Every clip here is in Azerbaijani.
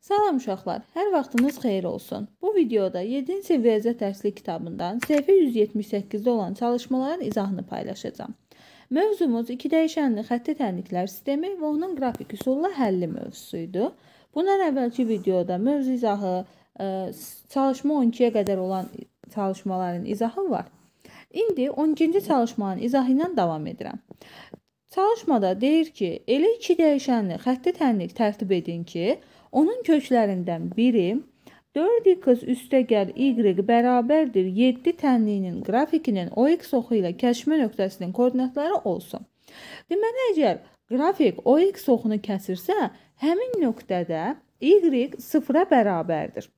Salam uşaqlar, hər vaxtınız xeyir olsun. Bu videoda 7-ci sinif riyaziyyat dərslik kitabından səhifə 178-də olan çalışmaların izahını paylaşacağam. Mövzumuz iki dəyişənli xətti tənliklər sistemi və onun qrafik üsulla həlli mövzusuydu. Bundan əvvəlki videoda mövzu izahı, e, çalışma 12-yə qədər olan çalışmaların izahı var. İndi 12-ci çalışmanın izahı ilə davam edirəm. Çalışmada deyir ki, elə iki dəyişənli xətti tənlik tərtib edin ki, Onun köklərindən biri 4x üstəgəl y bərabərdir 7 tənliyinin qrafikinin OX oxu ilə kəşfə nöqtəsinin koordinatları olsun. Deməli, əgər qrafik OX oxunu kəsirsə, həmin nöqtədə y sıfıra bərabərdir.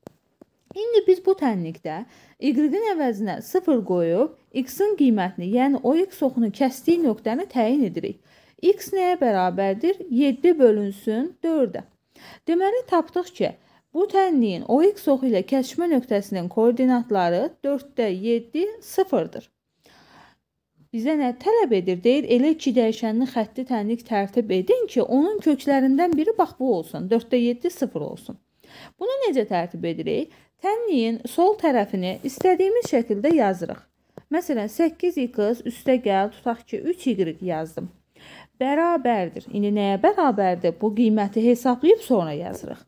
İndi biz bu tənlikdə y-in əvəzinə 0 qoyub x-in qiymətini, yəni OX oxunu kəsdiyi nöqtəni təyin edirik. x nəyə bərabərdir? 7 bölünsün 4-ə. Deməli tapdıq ki, bu tənliyin OX oxu ilə kəsişmə nöqtəsinin koordinatları 4-də 7 0-dır. Bizə nə tələb edir? Deyir, elə iki dəyişənli xətti tənlik tərtib edin ki, onun köklərindən biri bax bu olsun. 4-də 7 0 olsun. Bunu necə tərtib edirik? Tənliyin sol tərəfini istədiyimiz şəkildə yazırıq. Məsələn, 8x üstə gəl, tutaq ki, 3y yazdım bərabərdir. İndi nəyə bərabərdir? Bu qiyməti hesablayıb sonra yazırıq.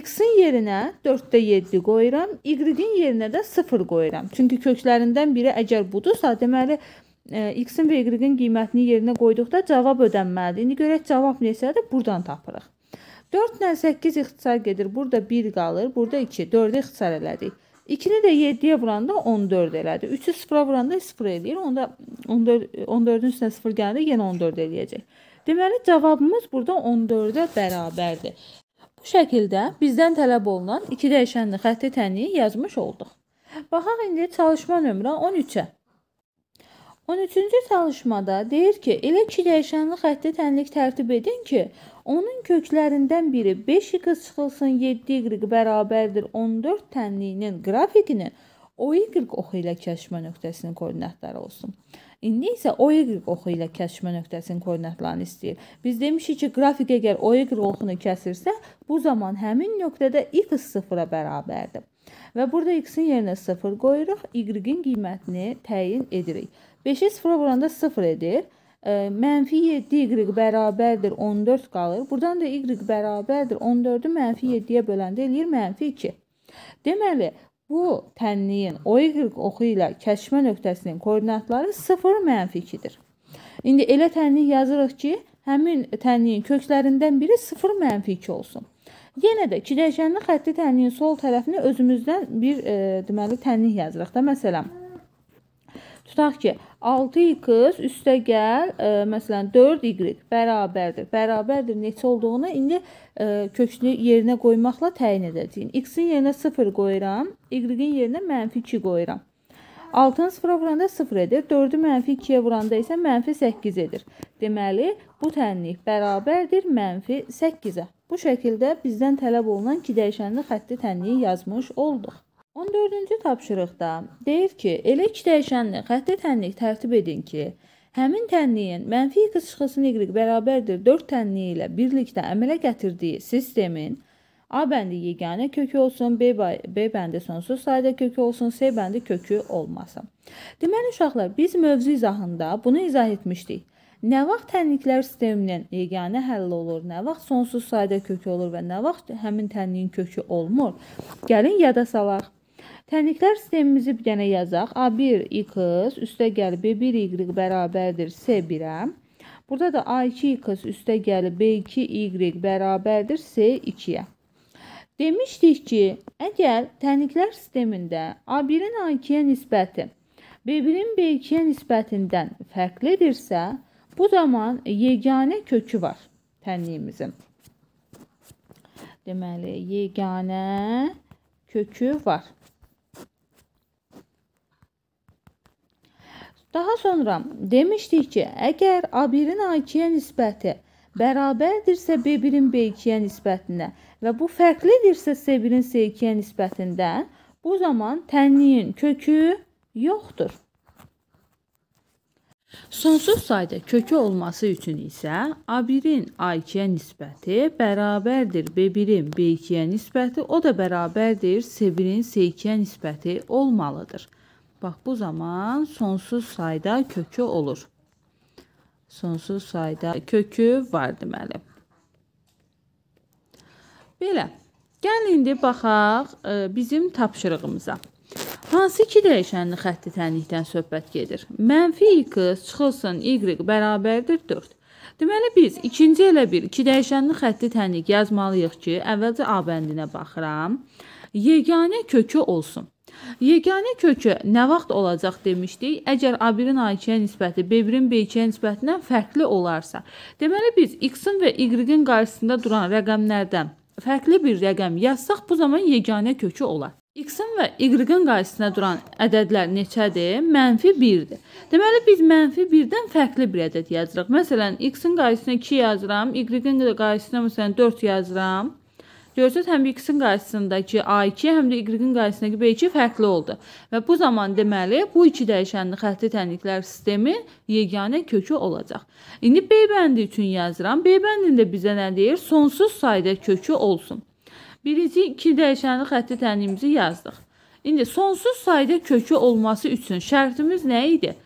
X-in yerinə 4-də 7 qoyuram, Y-in yerinə də 0 qoyuram. Çünki köklərindən biri əgər budursa, deməli e, X-in və Y-in qiymətini yerinə qoyduqda cavab ödənməlidir. İndi görək cavab neçədir? Buradan tapırıq. 4 ilə 8 ixtisar gedir. Burada 1 qalır, burada 2. 4-ü ixtisar elədik. 2-ni də 7-yə vuranda 14 elədi. 3-ü 0-a vuranda 0 eləyir. Onda 14 14-ün üstünə 0 gələndə yenə 14 eləyəcək. Deməli cavabımız burada 14-ə bərabərdir. Bu şəkildə bizdən tələb olunan iki dəyişənli xətti tənliyi yazmış olduq. Baxaq indi çalışma nömrə 13-ə. 13-cü çalışmada deyir ki, elə iki dəyişənli xətti tənlik tərtib edin ki, Onun köklərindən biri 5x çıxılsın 7y bərabərdir 14 tənliyinin qrafikinin OY oxu ilə kəşfə nöqtəsinin koordinatları olsun. İndi isə OY oxu ilə kəşfə nöqtəsinin koordinatlarını istəyir. Biz demişik ki, qrafik əgər OY oxunu kəsirsə, bu zaman həmin nöqtədə x sıfıra bərabərdir. Və burada x-in yerinə 0 qoyuruq, y-in qiymətini təyin edirik. 5-i 0-a vuranda 0 edir mənfi 7y bərabərdir 14 qalır. Buradan da y bərabərdir 14-ü mənfi 7-yə böləndə eləyir mənfi 2. Deməli, bu tənliyin OY oxu ilə kəşfə nöqtəsinin koordinatları 0 mənfi 2-dir. İndi elə tənlik yazırıq ki, həmin tənliyin köklərindən biri 0 mənfi 2 olsun. Yenə də iki dəyişənli xətti tənliyin sol tərəfinə özümüzdən bir e, deməli tənlik yazırıq da. Məsələn, Tutaq ki, 6x üstə gəl, ə, e, məsələn 4y bərabərdir. Bərabərdir neçə olduğunu indi ə, e, köklü yerinə qoymaqla təyin edəcəyik. x-in yerinə 0 qoyuram, y-in yerinə mənfi 2 qoyuram. 6-nı 0-a vuranda 0 edir, 4-ü mənfi 2-yə vuranda isə mənfi 8 edir. Deməli, bu tənlik bərabərdir mənfi 8-ə. Bu şəkildə bizdən tələb olunan iki dəyişənli xətti tənliyi yazmış olduq. 14-cü tapşırıqda deyir ki, elə iki dəyişənli xətti tənlik tərtib edin ki, həmin tənliyin mənfi x çıxılsın y bərabərdir 4 tənliyi ilə birlikdə əmələ gətirdiyi sistemin A bəndi yeganə kökü olsun, B, B bəndi sonsuz sayda kökü olsun, C bəndi kökü olmasın. Deməli uşaqlar, biz mövzu izahında bunu izah etmişdik. Nə vaxt tənliklər sisteminin yeganə həlli olur, nə vaxt sonsuz sayda kökü olur və nə vaxt həmin tənliyin kökü olmur? Gəlin yada salaq. Tənliklər sistemimizi bir dənə yazaq. A1x üstə gəlib B1y bərabərdir C1-ə. Burada da A2x üstə gəlib B2y bərabərdir C2-yə. Demişdik ki, əgər tənliklər sistemində A1-in A2-yə nisbəti B1-in B2-yə nisbətindən fərqlidirsə, bu zaman yeganə kökü var tənliyimizin. Deməli, yeganə kökü var. Daha sonra demişdik ki, əgər A1-in A2-yə nisbəti bərabərdirsə B1-in B2-yə nisbətinə və bu fərqlidirsə C1-in C2-yə nisbətindən, bu zaman tənliyin kökü yoxdur. Sonsuz sayda kökü olması üçün isə A1-in A2-yə nisbəti bərabərdir B1-in B2-yə nisbəti, o da bərabərdir C1-in C2-yə nisbəti olmalıdır. Bax, bu zaman sonsuz sayda kökü olur. Sonsuz sayda kökü var deməli. Belə. Gəlin indi baxaq e, bizim tapşırığımıza. Hansı iki dəyişənli xətti tənlikdən söhbət gedir? Mənfi x çıxılsın y bərabərdir 4. Deməli biz ikinci elə bir iki dəyişənli xətti tənlik yazmalıyıq ki, əvvəlcə A bəndinə baxıram. Yeganə kökü olsun. Yeganə kökü nə vaxt olacaq demişdik? Əgər A1-in A2-yə nisbəti B1-in B2-yə nisbətindən fərqli olarsa. Deməli biz x-in və y-in qarşısında duran rəqəmlərdən fərqli bir rəqəm yazsaq, bu zaman yeganə kökü olar. X-in və Y-in qarşısında duran ədədlər neçədir? Mənfi 1-dir. Deməli, biz mənfi 1-dən fərqli bir ədəd yazırıq. Məsələn, X-in qarşısına 2 yazıram, Y-in qarşısına məsələn 4 yazıram. Görürsüz, həm X-in qarşısındakı A2, həm də Y-in qarşısındakı B2 fərqli oldu. Və bu zaman deməli, bu iki dəyişənli xətti tənliklər sistemi yeganə kökü olacaq. İndi B bəndi üçün yazıram. B bəndində bizə nə deyir? Sonsuz sayda kökü olsun. Birinci iki dəyişənli xətti tənliyimizi yazdıq. İndi sonsuz sayda kökü olması üçün şərtimiz nə idi?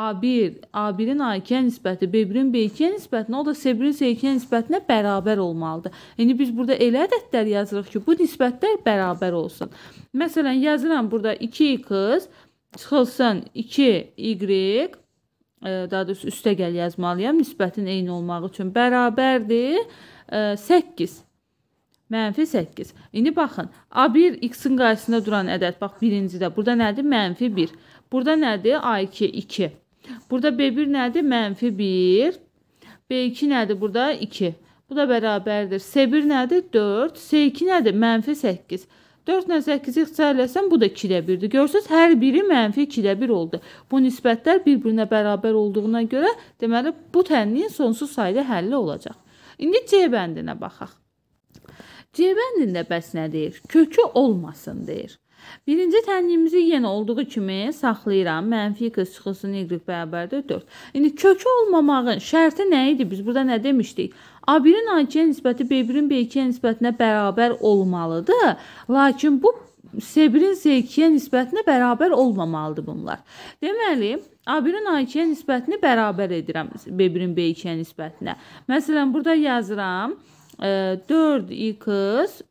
A1, A1-in A2-yə nisbəti B1-in B2-yə nisbətinə, o da C1-in C2-yə nisbətinə bərabər olmalıdır. İndi biz burada elə ədədlər yazırıq ki, bu nisbətlər bərabər olsun. Məsələn, yazıram burada 2x çıxılsın 2y, e, daha doğrusu üstəgəl yazmalıyam, nisbətin eyni olmağı üçün bərabərdir 8. Mənfi 8. İndi baxın, A1 x-in qarşısında duran ədəd, bax birincidə. Burada nədir? Mənfi 1. Burada nədir? A2 2. Burada B1 nədir? Mənfi 1. B2 nədir? Burada 2. Bu da bərabərdir. C1 nədir? 4. C2 nədir? Mənfi 8. 4 ilə 8-i ixtisarləsəm, bu da 2-də 1-dir. Görürsünüz, hər biri mənfi 2-də 1 oldu. Bu nisbətlər bir-birinə bərabər olduğuna görə, deməli, bu tənliyin sonsuz sayda həlli olacaq. İndi C bəndinə baxaq. C bəndində bəs nə deyir? Kökü olmasın deyir. Birinci tənliyimizi yenə olduğu kimi saxlayıram. Mənfi x çıxılsın y bərabərdir 4. İndi kökü olmamağın şərti nə idi? Biz burada nə demişdik? A1-in A2-yə nisbəti B1-in B2-yə nisbətinə bərabər olmalıdır. Lakin bu C1-in C2-yə nisbətinə bərabər olmamalıdır bunlar. Deməli, A1-in A2-yə nisbətini bərabər edirəm B1-in B2-yə nisbətinə. Məsələn, burada yazıram 4x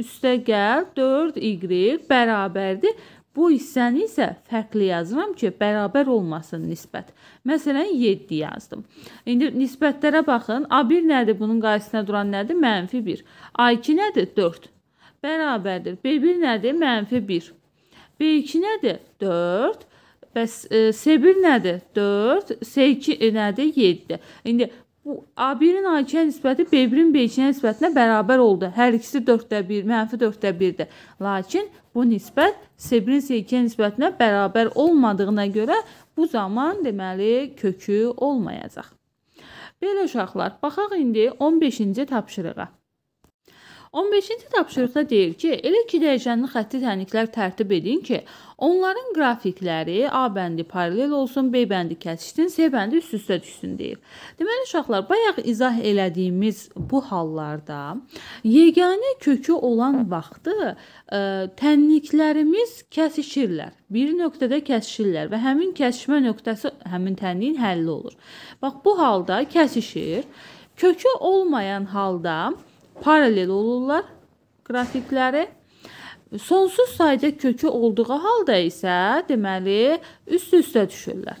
üstə gəl 4y bərabərdir. Bu hissəni isə fərqli yazıram ki, bərabər olmasın nisbət. Məsələn, 7 yazdım. İndi nisbətlərə baxın. A1 nədir? Bunun qarşısına duran nədir? Mənfi 1. A2 nədir? 4. Bərabərdir. B1 nədir? Mənfi 1. B2 nədir? 4. Bəs e, C1 nədir? 4. C2 nədir? 7. İndi Bu A1-in A2-yə nisbəti B1-in B2-yə nisbətinə bərabər oldu. Hər ikisi 4də 1, mənfi 4də 1-dir. Lakin bu nisbət C1-in C2-yə nisbətinə bərabər olmadığına görə bu zaman deməli kökü olmayacaq. Belə uşaqlar, baxaq indi 15-ci tapşırığa. 15-ci tapşırıqda deyir ki, elə iki dəyişənli xətti tənliklər tərtib edin ki, onların qrafikləri A bəndi paralel olsun, B bəndi kəsişsin, C bəndi üst-üstə düşsün deyir. Deməli uşaqlar, bayaq izah elədiyimiz bu hallarda yeganə kökü olan vaxtı ə, e, tənliklərimiz kəsişirlər. Bir nöqtədə kəsişirlər və həmin kəsişmə nöqtəsi həmin tənliyin həlli olur. Bax bu halda kəsişir. Kökü olmayan halda paralel olurlar qrafikləri. Sonsuz sayda kökü olduğu halda isə deməli üst-üstə düşürlər.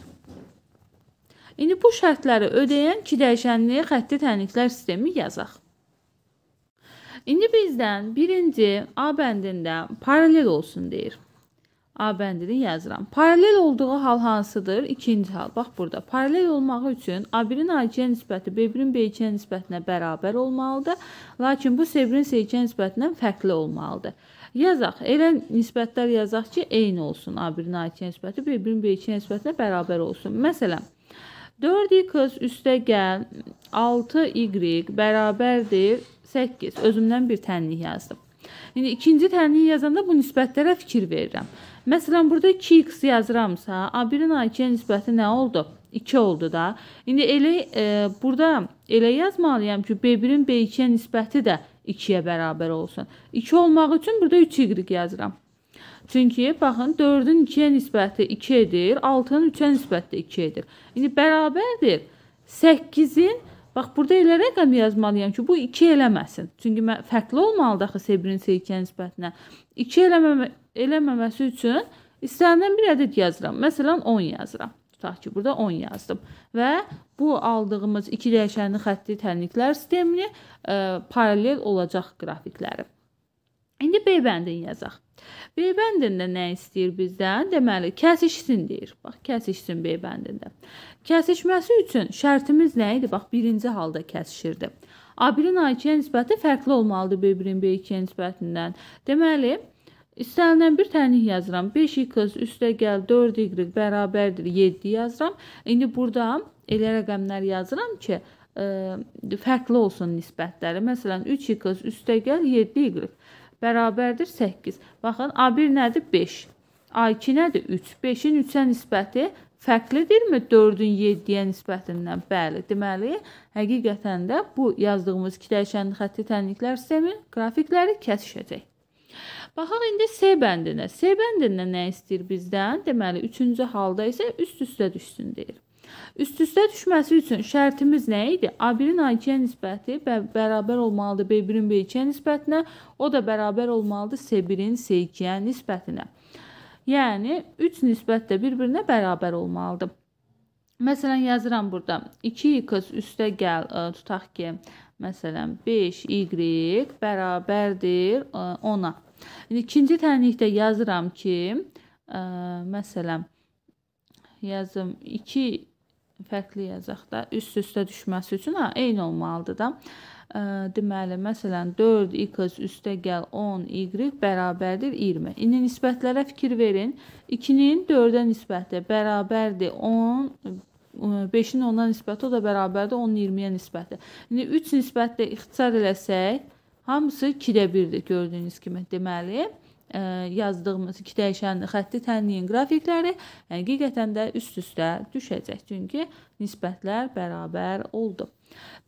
İndi bu şərtləri ödəyən iki dəyişənli xətti tənliklər sistemi yazaq. İndi bizdən birinci A bəndində paralel olsun deyir. A bəndini yazıram. Paralel olduğu hal hansıdır? İkinci hal. Bax burada. Paralel olmağı üçün A1-in A2-yə nisbəti B1-in B2-yə nisbətinə bərabər olmalıdır. Lakin bu C1-in C2-yə nisbətindən fərqli olmalıdır. Yazaq. Elə nisbətlər yazaq ki, eyni olsun. A1-in A2-yə nisbəti B1-in B2-yə nisbətinə bərabər olsun. Məsələn, 4x üstə gəl 6y bərabərdir 8. Özümdən bir tənlik yazdım. İndi ikinci tənliyi yazanda bu nisbətlərə fikir verirəm. Məsələn, burada 2x yazıramsa, A1-in A2-yə nisbəti nə oldu? 2 oldu da. İndi elə e, burada elə yazmalıyam ki, B1-in B2-yə nisbəti də 2-yə bərabər olsun. 2 olmaq üçün burada 3y yazıram. Çünki baxın 4-ün 2-yə nisbəti 2 edir, 6-nın 3-ə nisbəti 2 edir. İndi bərabərdir 8-in Bax burada elə rəqəm yazmalıyam ki, bu 2 eləməsin. Çünki mən fərqli olmalıdır axı S1-in S2-yə nisbətinə. 2 eləməmə eləməməsi üçün istənilən bir ədəd yazıram. Məsələn 10 yazıram. Tutaq ki, burada 10 yazdım və bu aldığımız iki dəyişənli xətti tənliklər sistemini ə, e, paralel olacaq qrafikləri. İndi B bəndini yazaq. B bəndində nə istəyir bizdən? Deməli, kəsişsin deyir. Bax, kəsişsin B bəndində. Kəsişməsi üçün şərtimiz nə idi? Bax, birinci halda kəsişirdi. A1-in A2-yə nisbəti fərqli olmalıdır B1-in B2-yə nisbətindən. Deməli, İstənilən bir tənlik yazıram. 5x üstə gəl 4y bərabərdir 7 yazıram. İndi burada elə rəqəmlər yazıram ki, ə, e, fərqli olsun nisbətləri. Məsələn, 3x üstə gəl 7y bərabərdir 8. Baxın, A1 nədir? 5. A2 nədir? 3. 5-in 3-ə nisbəti fərqlidirmi 4-ün 7-yə nisbətindən? Bəli. Deməli, həqiqətən də bu yazdığımız iki dəyişənli xətti tənliklər sistemi qrafikləri kəsişəcək. Baxaq indi C bəndinə. C bəndində nə istəyir bizdən? Deməli, üçüncü halda isə üst-üstə düşsün deyir. Üst-üstə düşməsi üçün şərtimiz nə idi? A1-in A2-yə nisbəti bərabər olmalıdır B1-in B2-yə nisbətinə, o da bərabər olmalıdır C1-in C2-yə nisbətinə. Yəni 3 nisbət də bir-birinə bərabər olmalıdır. Məsələn yazıram burada. 2x üstə gəl, ə, tutaq ki, məsələn 5y bərabərdir 10-a. İndi ikinci tənlikdə yazıram ki, ə, məsələn yazım 2 fərqli yazaq da üst-üstə düşməsi üçün ha, eyni olmalıdır da. Ə, deməli, məsələn 4x üstə gəl 10y bərabərdir 20. İndi nisbətlərə fikir verin. 2-nin 4-ə nisbəti bərabərdir 10 5-in 10-a nisbəti o da bərabərdir 10-un 20-yə nisbəti. İndi 3 nisbətlə ixtisar eləsək, Hamısı 2-də 1-dir gördüyünüz kimi. Deməli, ə, yazdığımız iki dəyişənli xətti tənliyin qrafikləri həqiqətən də üst-üstə düşəcək. Çünki nisbətlər bərabər oldu.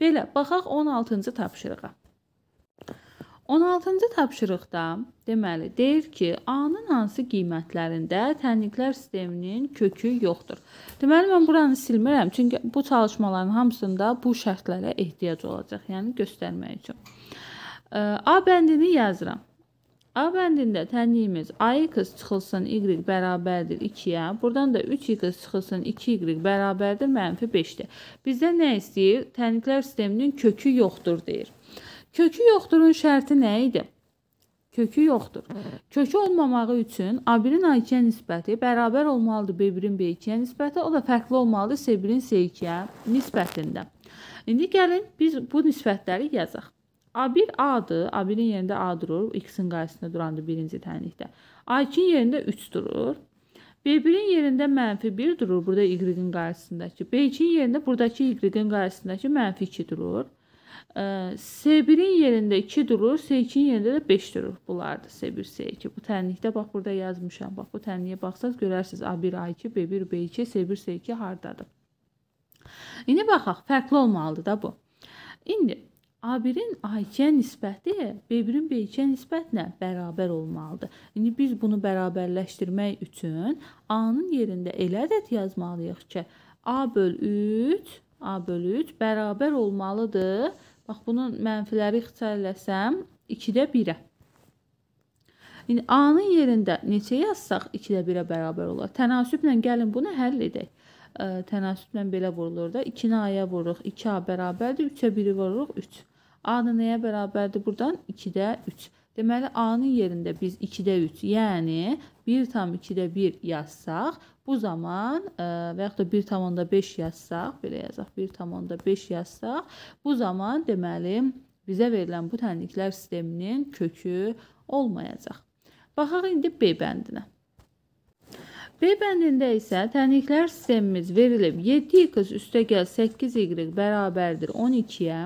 Belə, baxaq 16-cı tapşırığa. 16-cı tapşırıqda deməli deyir ki, A-nın hansı qiymətlərində tənliklər sisteminin kökü yoxdur. Deməli mən buranı silmirəm, çünki bu çalışmaların hamısında bu şərtlərə ehtiyac olacaq, yəni göstərmək üçün. A bəndini yazıram. A bəndində tənliyimiz ax çıxılsın y bərabərdir 2-yə. Buradan da 3x çıxılsın 2y bərabərdir mənfi 5-dir. Bizdən nə istəyir? Tənliklər sisteminin kökü yoxdur deyir. Kökü yoxdurun şərti nə idi? Kökü yoxdur. Kökü olmamağı üçün A1-in A2-yə nisbəti bərabər olmalıdır B1-in B2-yə nisbəti, o da fərqli olmalıdır C1-in C2-yə nisbətində. İndi gəlin biz bu nisbətləri yazaq. A1 A-dır. A1-in yerində A durur. X-in qarşısında durandır birinci tənlikdə. A2-in yerində 3 durur. B1-in yerində mənfi 1 durur. Burada Y-in qarşısındakı. B2-in yerində buradakı Y-in qarşısındakı mənfi 2 durur. S1-in yerində 2 durur. S2-in yerində də 5 durur. Bunlardır S1, S2. Bu tənlikdə bax burada yazmışam. Bax bu tənliyə baxsaz görərsiniz A1, A2, B1, B2, S1, S2 hardadır. İndi baxaq, fərqli olmalıdır da bu. İndi A1-in A2-yə nisbəti B1-in B2-yə nisbətlə bərabər olmalıdır. İndi biz bunu bərabərləşdirmək üçün A-nın yerində elə ədəd yazmalıyıq ki, A böl 3, A böl 3 bərabər olmalıdır. Bax, bunun mənfiləri ixtisar eləsəm, 2-də 1-ə. İndi A-nın yerində neçə yazsaq 2-də 1-ə bərabər olar? Tənasüblə gəlin bunu həll edək tənasüblə belə vurulur da. 2-ni A-ya vururuq, 2A bərabərdir, 3-ə 1-i vururuq, 3. A-da nəyə bərabərdir buradan? 2-də 3. Deməli, A-nın yerində biz 2-də 3, yəni 1 tam 2-də 1 yazsaq, bu zaman ə, və yaxud da 1 tam onda 5 yazsaq, belə yazaq, 1 tam onda 5 yazsaq, bu zaman deməli, bizə verilən bu tənliklər sisteminin kökü olmayacaq. Baxaq indi B bəndinə. B bəndində isə tənliklər sistemimiz verilib 7x üstə gəl 8y bərabərdir 12-yə.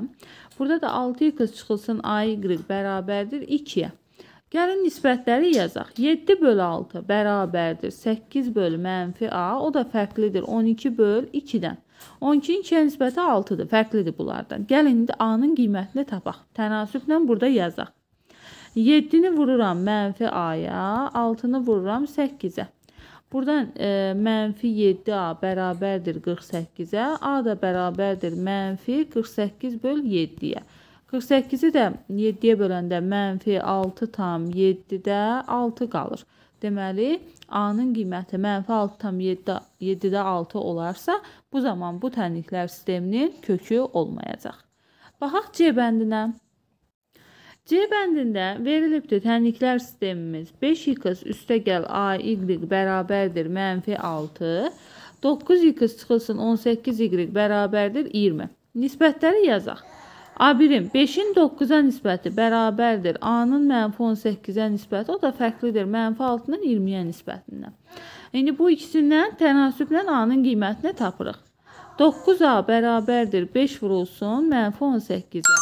Burada da 6 x çıxılsın ay bərabərdir 2-yə. Gəlin nisbətləri yazaq. 7 bölü 6 bərabərdir 8 bölü mənfi a. O da fərqlidir 12 böl 2-dən. 12-nin 2-yə nisbəti 6-dır. Fərqlidir bunlardan. Gəlin indi a-nın qiymətini tapaq. Tənasüblə burada yazaq. 7-ni vururam mənfi a-ya, 6-nı vururam 8-ə. Buradan e, mənfi 7a bərabərdir 48-ə, a da bərabərdir mənfi 48 böl 7-yə. 48-i də 7-yə böləndə mənfi 6 tam 7-də 6 qalır. Deməli, A-nın qiyməti mənfi 6 tam 7, 7-də 6 olarsa, bu zaman bu tənliklər sisteminin kökü olmayacaq. Baxaq C bəndinə. C bəndində verilibdir tənliklər sistemimiz 5x üstə gəl AY bərabərdir mənfi 6, 9x çıxılsın 18y bərabərdir 20. Nisbətləri yazaq. A1-in 5-in 9-a nisbəti bərabərdir. A-nın mənfi 18-ə nisbəti, o da fərqlidir. Mənfi 6-nın 20-yə nisbətindən. İndi bu ikisindən tənasüblə A-nın qiymətini tapırıq. 9A bərabərdir 5 vurulsun mənfi 18-ə.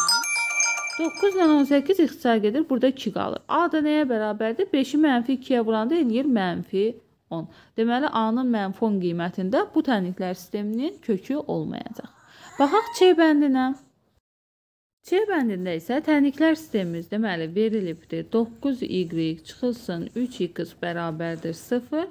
9 ilə 18 ixtisar gedir. Burada 2 qalır. A da nəyə bərabərdir? 5-i mənfi 2-yə vuranda eləyir mənfi 10. Deməli, A-nın mənfi 10 qiymətində bu tənliklər sisteminin kökü olmayacaq. Baxaq C bəndinə. C bəndində isə təniklər sistemimiz deməli verilibdir. 9y çıxılsın 3x bərabərdir 0,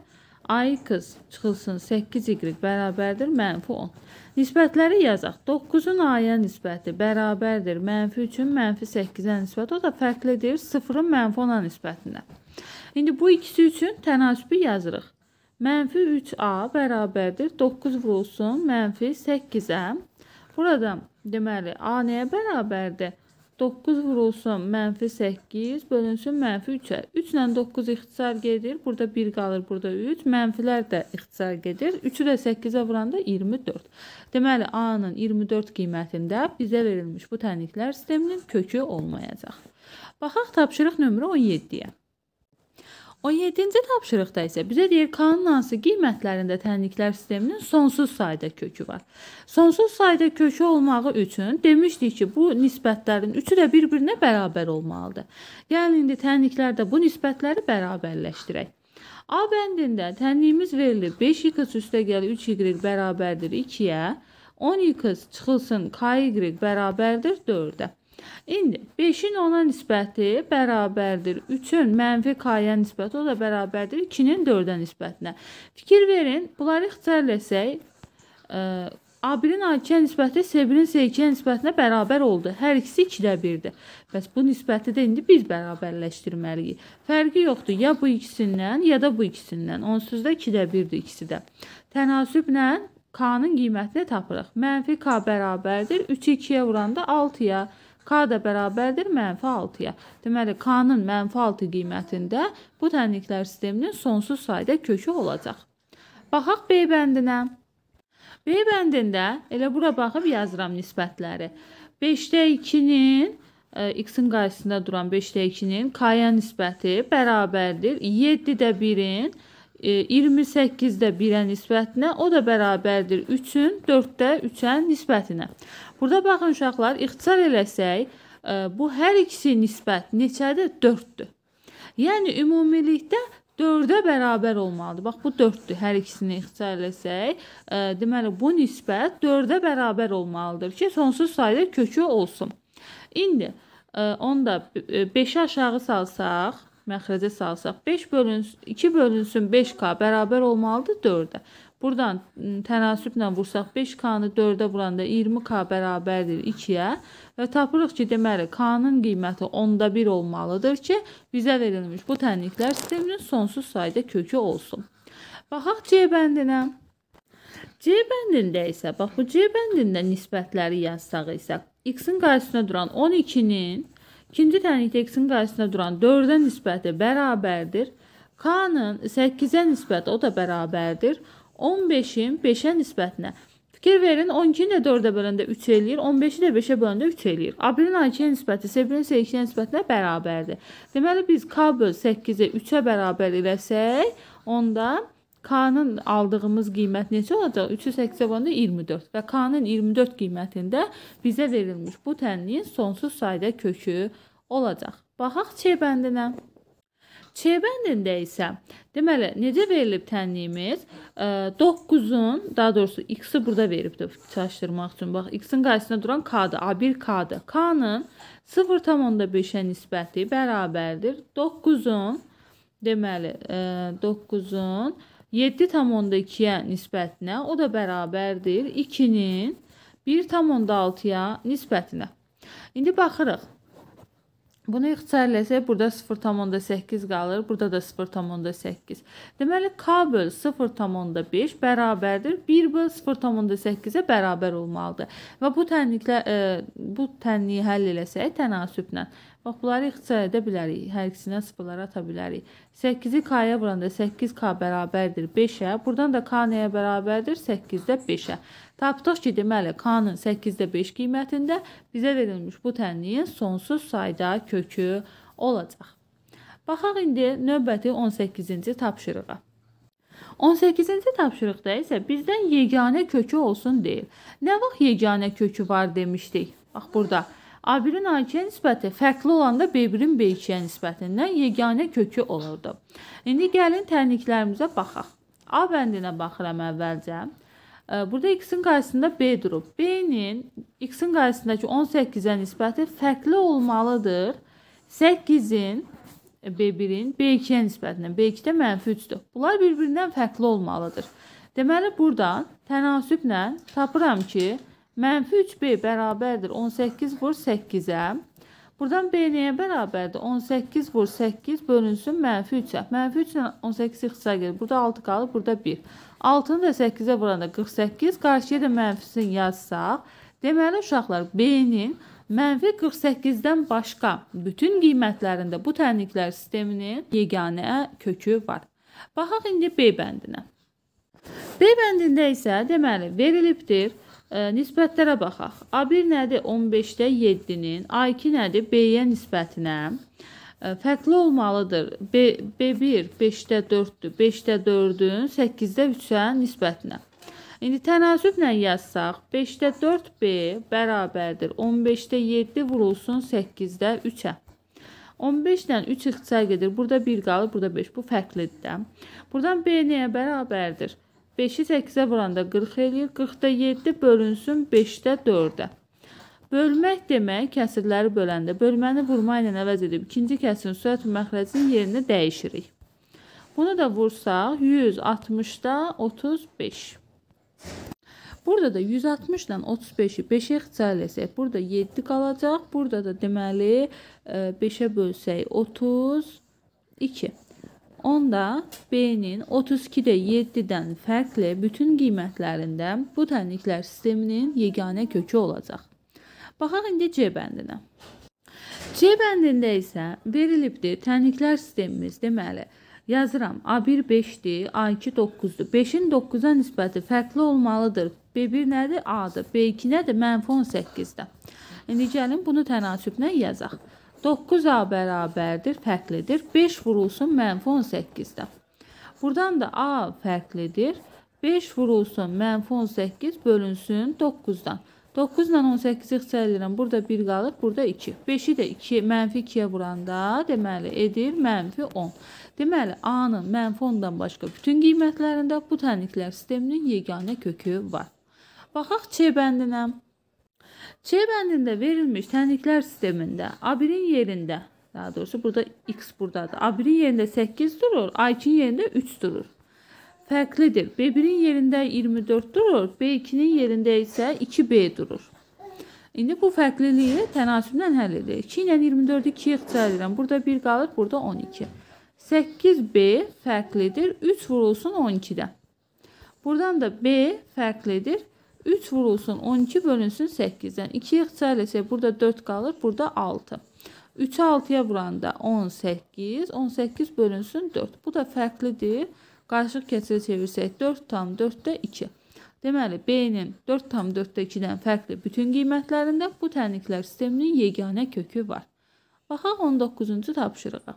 a-x çıxılsın 8y bərabərdir mənfi 10. Nisbətləri yazaq. 9-un a-ya nisbəti bərabərdir mənfi 3-ün mənfi 8-ə nisbəti. O da fərqlidir 0-ın mənfi 10-a nisbətinə. İndi bu ikisi üçün tənasübü yazırıq. Mənfi 3a bərabərdir 9 vurulsun mənfi 8-ə. Burada deməli A nəyə bərabərdir? 9 vurulsun mənfi 8 bölünsün mənfi 3-ə. 3 ilə 9 ixtisar gedir. Burada 1 qalır, burada 3. Mənfilər də ixtisar gedir. 3-ü də 8-ə vuranda 24. Deməli A-nın 24 qiymətində bizə verilmiş bu tənliklər sisteminin kökü olmayacaq. Baxaq tapşırıq nömrə 17-yə. 17-ci tapşırıqda isə bizə deyir K-nın hansı qiymətlərində tənliklər sisteminin sonsuz sayda kökü var. Sonsuz sayda kökü olmağı üçün demişdik ki, bu nisbətlərin üçü də bir-birinə bərabər olmalıdır. Gəlin indi tənliklərdə bu nisbətləri bərabərləşdirək. A bəndində tənliyimiz verilir. 5x üstə gəl 3y bərabərdir 2-yə. 10x çıxılsın ky bərabərdir 4-ə. İndi 5-in 10-a nisbəti bərabərdir 3-ün mənfi k-yə nisbəti, o da bərabərdir 2-nin 4-ə nisbətinə. Fikir verin, bunları ixtisarləsək, ə, A1-in A2-yə nisbəti S1-in S2-yə nisbətinə bərabər oldu. Hər ikisi 2-də 1-dir. Bəs bu nisbəti də indi biz bərabərləşdirməliyik. Fərqi yoxdur, ya bu ikisindən, ya da bu ikisindən. Onsuz da 2-də 1-dir ikisi də. Tənasüblə K-nın qiymətini tapırıq. Mənfi K bərabərdir 3-ü 2-yə vuranda 6-ya. K da bərabərdir mənfi 6-ya. Deməli, K-nın mənfi 6 qiymətində bu tənliklər sisteminin sonsuz sayda kökü olacaq. Baxaq B bəndinə. B bəndində elə bura baxıb yazıram nisbətləri. 5-də 2-nin e, x-in qarşısında duran 5-də 2-nin k-ya nisbəti bərabərdir 7-də 1-in 28-də 1-ə nisbətinə, o da bərabərdir 3-ün 4-də 3-ə nisbətinə. Burada baxın uşaqlar, ixtisar eləsək, e, bu hər ikisi nisbət neçədir? 4-dür. Yəni ümumilikdə 4-ə bərabər olmalıdır. Bax bu 4-dür. Hər ikisini ixtisar eləsək, e, deməli bu nisbət 4-ə bərabər olmalıdır ki, sonsuz sayda kökü olsun. İndi e, onu da 5-i aşağı salsaq, məxrəcə salsaq 5 bölünsün 2 bölünsün 5k bərabər olmalıdır 4-ə. Buradan tənasüblə vursaq 5k-nı 4-ə vuranda 20k bərabərdir 2-yə və tapırıq ki, deməli k-nın qiyməti 10-da 1 olmalıdır ki, bizə verilmiş bu tənliklər sisteminin sonsuz sayda kökü olsun. Baxaq C bəndinə. C bəndində isə, bax bu C bəndində nisbətləri yazsaq isə, x-in qarşısında duran 12-nin İkinci tənlikdə x-in qarşısında duran 4-ə nisbəti bərabərdir. K-nın 8-ə nisbəti o da bərabərdir. 15-in 5-ə nisbətinə. Fikir verin, 12-ni də 4-ə böləndə 3 eləyir, 15-i də 5-ə böləndə 3 eləyir. A1-in A2-yə nisbəti S1-in S2-yə nisbətinə bərabərdir. Deməli, biz K böl 8-i 3-ə bərabər eləsək, onda K-nın aldığımız qiymət neçə olacaq? 308-ə vuranda 24 və K-nın 24 qiymətində bizə verilmiş bu tənliyin sonsuz sayda kökü olacaq. Baxaq C bəndinə. Ç bəndində isə deməli necə verilib tənliyimiz? 9-un, daha doğrusu x-i burada veribdir çaşdırmaq üçün. Bax, x-in qarşısında duran k-dır. A1 k-dır. K-nın 0,5-ə nisbəti bərabərdir 9-un deməli 9-un 7,2-yə nisbətinə, o da bərabərdir 2-nin 1,6-ya nisbətinə. İndi baxırıq. Bunu ixtisarləsək, burada 0,8 qalır, burada da 0,8. Deməli, k böl 0,5 bərabərdir 1 böl 0,8-ə bərabər olmalıdır. Və e, bu tənliyi həll eləsək tənasüblə, bax, bunları ixtisar edə bilərik. Hər ikisindən sıfırlar ata bilərik. 8-i k-ya vuranda 8k bərabərdir 5-ə. Buradan da k nəyə bərabərdir? 8-də 5-ə. Tapdıq ki, deməli, k-nın 8-də 5 qiymətində bizə verilmiş bu tənliyin sonsuz sayda kökü olacaq. Baxaq indi növbəti 18-ci tapşırığa. 18-ci tapşırıqda isə bizdən yeganə kökü olsun deyil. Nə vaxt yeganə kökü var demişdik? Bax burada A1-in A2-yə nisbəti fərqli olanda B1-in B2-yə nisbətindən yeganə kökü olurdu. İndi gəlin tərniklərimizə baxaq. A bəndinə baxıram əvvəlcə. Burada x-in qarşısında b durub. b-nin x-in qarşısındakı 18-ə nisbəti fərqli olmalıdır. 8-in b1-in b2-yə nisbətindən. b2-də mənfi 3-dür. Bunlar bir-birindən fərqli olmalıdır. Deməli, buradan tənasüblə tapıram ki, mənfi 3b bərabərdir 18 vur 8-ə. Buradan b nəyə bərabərdir? 18 vur 8 bölünsün mənfi 3-ə. Mənfi 3 ilə 18 ixtisar gedir. Burada 6 qalır, burada 1. 6-nı da 8-ə vuranda 48, qarşıya da mənfisini yazsaq, deməli uşaqlar B-nin mənfi 48-dən başqa bütün qiymətlərində bu tənliklər sisteminin yeganə kökü var. Baxaq indi B bəndinə. B bəndində isə deməli verilibdir. Nisbətlərə baxaq. A1 nədir? 15-də 7-nin. A2 nədir? B-yə nisbətinə fərqli olmalıdır. B, B1 5-də 4-dür. 5-də 4-ün 8-də 3-ə nisbətinə. İndi tənasüblə yazsaq, 5-də 4B bərabərdir. 15-də 7 vurulsun 8-də 3-ə. 15-dən 3 ixtisar gedir. Burada 1 qalır, burada 5. Bu fərqlidir də. Buradan B nəyə bərabərdir? 5-i 8-ə vuranda 40 eləyir. 40-da 7 bölünsün 5-də 4-ə. Bölmək demək kəsirləri böləndə bölməni vurma ilə əvəz edib ikinci kəsirin sürət məxrəcinin yerini dəyişirik. Bunu da vursaq 160-da 35. Burada da 160-dan 35-i 5-ə ixtisar etsək, burada 7 qalacaq. Burada da deməli 5-ə bölsək 32. Onda B-nin 32-də 7-dən fərqli bütün qiymətlərində bu tənliklər sisteminin yeganə kökü olacaq. Baxaq indi C bəndinə. C bəndində isə verilibdir tənliklər sistemimiz. Deməli, yazıram. A1 5-dir, A2 9-dur. 5-in 9-a nisbəti fərqli olmalıdır. B1 nədir? A-dır. B2 nədir? Mənfi 18-də. İndi gəlin bunu tənasüblə yazaq. 9A bərabərdir, fərqlidir. 5 vurulsun mənfi 18-də. Buradan da A fərqlidir. 5 vurulsun mənfi 18 bölünsün 9-dan. 9 ilə 18-i ixtisar edirəm. Burada 1 qalır, burada 2. 5-i də 2, mənfi 2-yə vuranda, deməli, edir mənfi 10. Deməli, A-nın mənfi 10-dan başqa bütün qiymətlərində bu tənliklər sisteminin yeganə kökü var. Baxaq C bəndinə. C bəndində verilmiş tənliklər sistemində A1-in yerində, daha doğrusu burada X buradadır. A1-in yerində 8 durur, A2-in yerində 3 durur fərqlidir. B1-in yerində 24 durur, B2-nin yerində isə 2B durur. İndi bu fərqliliyi tənasüblə həll edirik. 2 ilə 24-ü 2-yə ixtisar edirəm. Burada 1 qalır, burada 12. 8B fərqlidir. 3 vurulsun 12-dən. Buradan da B fərqlidir. 3 vurulsun 12 bölünsün 8-dən. 2-yə ixtisar etsək burada 4 qalır, burada 6. 3-ü 6-ya vuranda 18, 18 bölünsün 4. Bu da fərqlidir. Qarışıq keçirə çevirsək 4 tam 4-də 2. Deməli, B-nin 4 tam 4-də 2-dən fərqli bütün qiymətlərində bu tənliklər sisteminin yeganə kökü var. Baxaq 19-cu tapşırığa.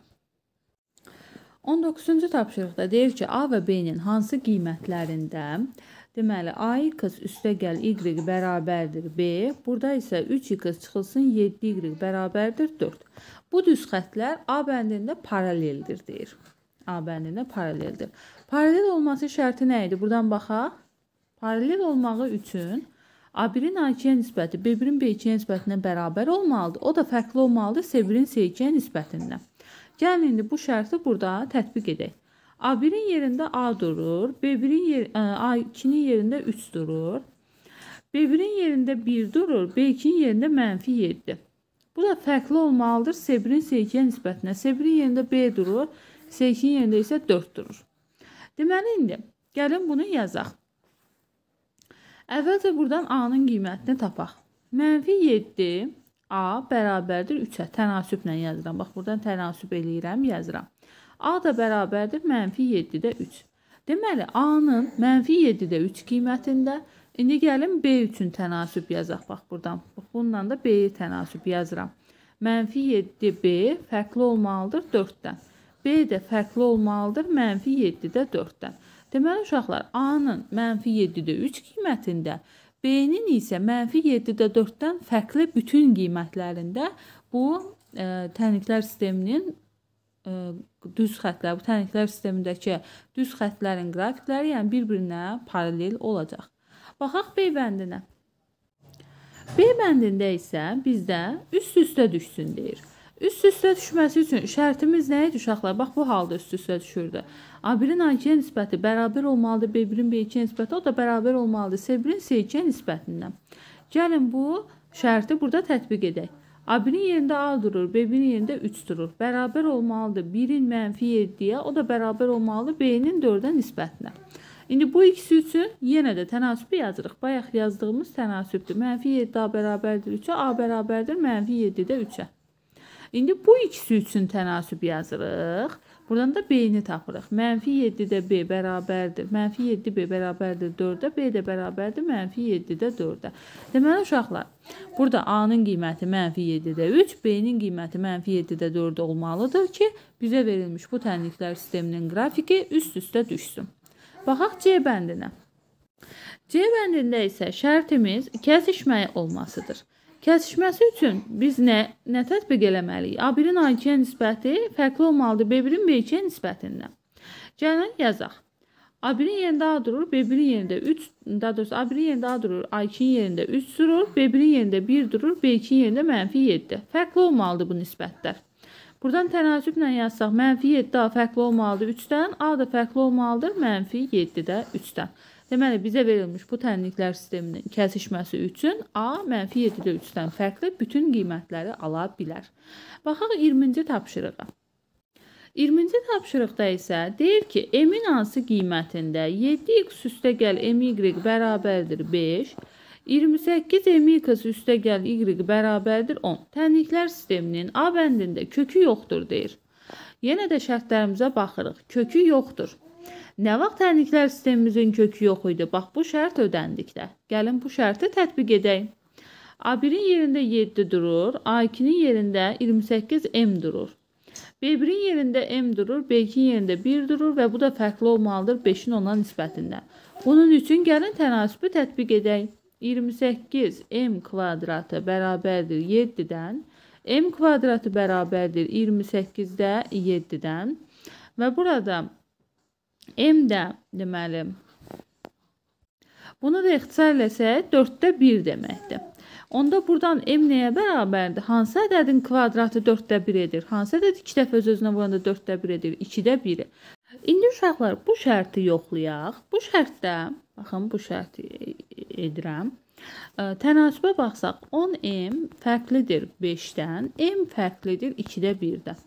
19-cu tapşırıqda deyir ki, A və B-nin hansı qiymətlərində Deməli, AX üstəgəl Y bərabərdir B. Burada isə 3X çıxılsın 7Y bərabərdir 4. Bu düz xəttlər A bəndində paraleldir deyir. A bəndində paraleldir. Paralel olması şərti nə idi? Buradan baxaq. Paralel olmağı üçün A1-in A2-yə nisbəti B1-in B2-yə nisbətinə bərabər olmalıdır. O da fərqli olmalıdır C1-in C2-yə nisbətindən. Gəlin indi bu şərti burada tətbiq edək. A1-in yerində A durur, B1-in yer, A2-nin yerində 3 durur. B1-in yerində 1 durur, B2-nin yerində mənfi 7. Bu da fərqli olmalıdır C1-in C2-yə nisbətinə. C1-in yerində B durur, C2-nin yerində isə 4 durur. Deməli indi gəlin bunu yazaq. Əvvəlcə buradan A-nın qiymətini tapaq. Mənfi 7 A bərabərdir 3-ə. Tənasüblə yazıram. Bax, buradan tənasüb eləyirəm, yazıram. A da bərabərdir mənfi 7-də 3. Deməli, A-nın mənfi 7-də 3 qiymətində. İndi gəlin B üçün tənasüb yazaq. Bax, buradan. Bununla da B-yə tənasüb yazıram. Mənfi 7B fərqli olmalıdır 4-dən. B də fərqli olmalıdır mənfi 7-də 4-dən. Deməli, uşaqlar, A-nın mənfi 7-də 3 qiymətində, B-nin isə mənfi 7-də 4-dən fərqli bütün qiymətlərində bu ə, təniklər sisteminin düz xəttlər, bu təniklər sistemindəki düz xəttlərin qrafikləri, yəni bir-birinə paralel olacaq. Baxaq B bəndinə. B bəndində isə bizdə üst-üstə düşsün deyir. Üst-üstə düşməsi üçün şərtimiz nə idi uşaqlar? Bax bu halda üst-üstə düşürdü. A1-in A2-yə nisbəti bərabər olmalıdır B1-in B2-yə nisbəti, o da bərabər olmalıdır C1-in C2-yə nisbətindən. Gəlin bu şərti burada tətbiq edək. A1-in yerində A durur, B1-in yerində 3 durur. Bərabər olmalıdır 1-in mənfi 7-yə, o da bərabər olmalıdır B-nin 4-ə nisbətinə. İndi bu ikisi üçün yenə də tənasübü yazırıq. Bayaq yazdığımız tənasübdür. Mənfi 7 A bərabərdir 3-ə, A bərabərdir mənfi 7-də 3-ə. İndi bu ikisi üçün tənasüb yazırıq. Buradan da B-ni tapırıq. Mənfi 7-də B bərabərdir. Mənfi 7B bərabərdir 4-də. B də bərabərdir mənfi 7-də 4-də. Deməli, uşaqlar, burada A-nın qiyməti mənfi 7-də 3, B-nin qiyməti mənfi 7-də 4 olmalıdır ki, bizə verilmiş bu tənliklər sisteminin qrafiki üst-üstə düşsün. Baxaq C bəndinə. C bəndində isə şərtimiz kəsişməyi olmasıdır. Kəsişməsi üçün biz nə nə tətbiq eləməliyik? A1-in A2-yə nisbəti fərqli olmalıdır B1-in B2-yə nisbətindən. Gəlin yazaq. A1-in yerində A durur, B1-in yerində 3, daha doğrusu A1-in yerində A durur, A2-nin yerində 3 durur, B1-in yerində 1 durur, B2-nin yerində mənfi 7. Fərqli olmalıdır bu nisbətlər. Buradan tənasüblə yazsaq, mənfi 7 A fərqli olmalıdır 3-dən, A da fərqli olmalıdır mənfi 7-də 3-dən. Deməli, bizə verilmiş bu tənliklər sisteminin kəsişməsi üçün A mənfi 7-də 3-dən fərqli bütün qiymətləri ala bilər. Baxaq 20-ci tapşırığa. 20-ci tapşırıqda isə deyir ki, m-in hansı qiymətində 7x üstə gəl my bərabərdir 5, 28 mx üstə gəl y bərabərdir 10. Tənliklər sisteminin A bəndində kökü yoxdur deyir. Yenə də şərtlərimizə baxırıq. Kökü yoxdur. Nə vaxt tərniklər sistemimizin kökü yox idi? Bax, bu şərt ödəndikdə. Gəlin bu şərti tətbiq edək. A1-in yerində 7 durur, A2-nin yerində 28M durur. B1-in yerində M durur, B2-in yerində 1 durur və bu da fərqli olmalıdır 5-in ona nisbətindən. Bunun üçün gəlin tənasibi tətbiq edək. 28 M kvadratı bərabərdir 7-dən, M kvadratı bərabərdir 28-də 7-dən və burada M də deməli Bunu da ixtisar eləsək 4-də 1 deməkdir. Onda buradan m nəyə bərabərdir? Hansı ədədin kvadratı 4-də 1 edir? Hansı ədəd 2 dəfə öz-özünə vuranda 4-də 1 edir? 2-də 1-i. İndi uşaqlar bu şərti yoxlayaq. Bu şərtdə, baxın bu şərti edirəm. Tənasübə baxsaq 10m fərqlidir 5-dən, m fərqlidir 2-də 1-dən.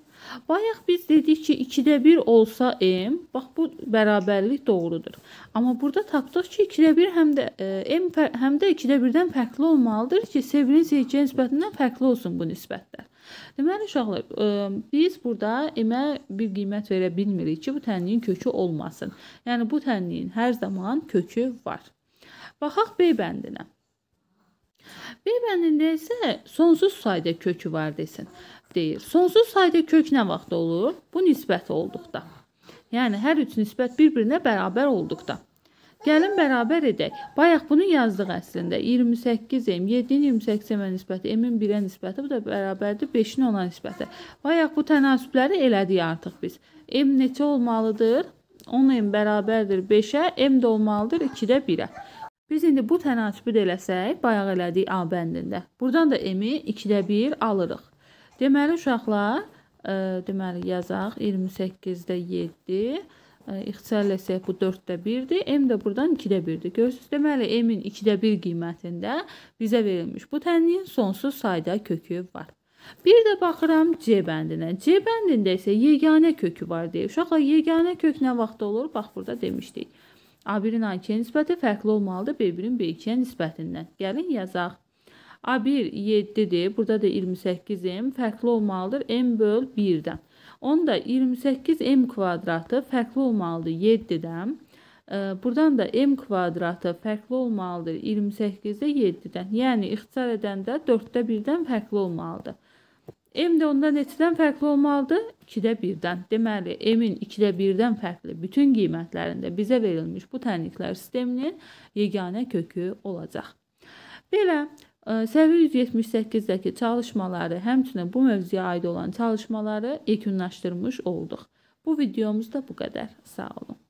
Bayaq biz dedik ki, 2-də 1 olsa m, bax bu bərabərlik doğrudur. Amma burada tapdıq ki, 2-də 1 həm də e, m həm də 2-də 1-dən fərqli olmalıdır ki, sevginin C2 nisbətindən fərqli olsun bu nisbətlər. Deməli uşaqlar, e, biz burada m-ə bir qiymət verə bilmirik ki, bu tənliyin kökü olmasın. Yəni bu tənliyin hər zaman kökü var. Baxaq B bəndinə. B bəndində isə sonsuz sayda kökü var desin deyir. Sonsuz sayda kök nə vaxt olur? Bu nisbət olduqda. Yəni hər üç nisbət bir-birinə bərabər olduqda. Gəlin bərabər edək. Bayaq bunu yazdıq əslində. 28m 7-nin 28-ə nisbəti, m-in 1-ə nisbəti, bu da bərabərdir 5-in 10-a nisbəti. Bayaq bu tənasübləri elədik artıq biz. m neçə olmalıdır? 10m bərabərdir 5-ə, m də olmalıdır 2-də 1-ə. Biz indi bu tənasübü də eləsək, bayaq elədik A bəndində. Buradan da m-i 2-də 1 alırıq. Deməli uşaqlar, ə, deməli yazaq 28-də 7 ixtisarləsək bu 4-də 1-dir. M də buradan 2-də 1-dir. Görürsüz? Deməli, M-in 2-də 1 qiymətində bizə verilmiş bu tənliyin sonsuz sayda kökü var. Bir də baxıram C bəndinə. C bəndində isə yeganə kökü var deyə. Uşaqlar, yeganə kök nə vaxt olur? Bax, burada demişdik. A1-in A2-yə nisbəti fərqli olmalıdır B1-in B2-yə nisbətindən. Gəlin yazaq. A1 7-dir. Burada da 28M fərqli olmalıdır M böl 1-dən. Onda 28m kvadratı fərqli olmalıdır 7-dən. Buradan da m kvadratı fərqli olmalıdır 28-də 7-dən. Yəni ixtisar edəndə 4-də 1-dən fərqli olmalıdır. M də onda neçədən fərqli olmalıdır? 2-də 1-dən. Deməli, M-in 2-də 1-dən fərqli bütün qiymətlərində bizə verilmiş bu tənliklər sisteminin yeganə kökü olacaq. Belə Səviyyə 178-dəki çalışmaları, həmçinin bu mövzuya aid olan çalışmaları yekunlaşdırmış olduq. Bu videomuz da bu qədər. Sağ olun.